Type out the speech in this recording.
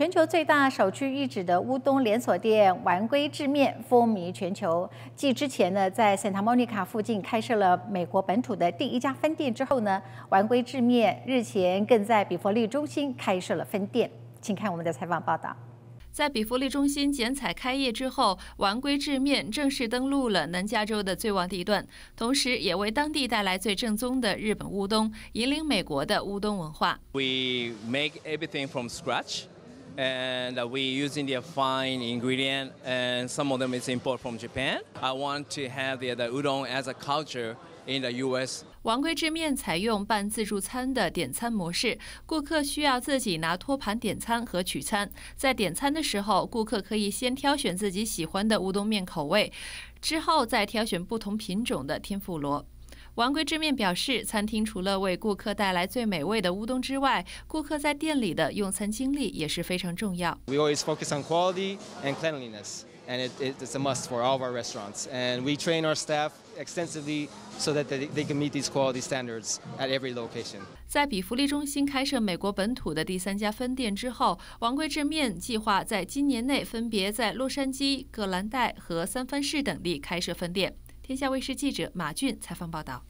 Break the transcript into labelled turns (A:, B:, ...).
A: 全球最大首屈一指的乌冬连锁店丸龟制面风靡全球。继之前呢，在 Santa Monica 附近开设了美国本土的第一家分店之后呢，丸龟制面日前更在比佛利中心开设了分店。请看我们的采访报道。
B: 在比弗利中心剪彩开业之后，丸龟制面正式登陆了南加州的最旺地段，同时也为当地带来最正宗的日本乌冬，引领美国的乌冬文化。
C: We make everything from scratch, and we using the fine ingredient, and some of them is import from Japan. I want to have the, the udon as a culture. in the U.S.
B: 王贵制面采用半自助餐的点餐模式，顾客需要自己拿托盘点餐和取餐。在点餐的时候，顾客可以先挑选自己喜欢的乌冬面口味，之后再挑选不同品种的天妇罗。王贵制面表示，餐厅除了为顾客带来最美味的乌冬之外，顾客在店里的用餐经历也是非常重要。
D: We always focus on quality and cleanliness. and it, it's a must for all of our restaurants. And we train our staff extensively so that they, they can meet these quality standards at every location.
B: 在比弗利中心开设美国本土的第三家分店之后，王贵制面计划在今年内分别在洛杉矶、格兰戴和三藩市等地开设分店。天下卫视记者马俊采访报道。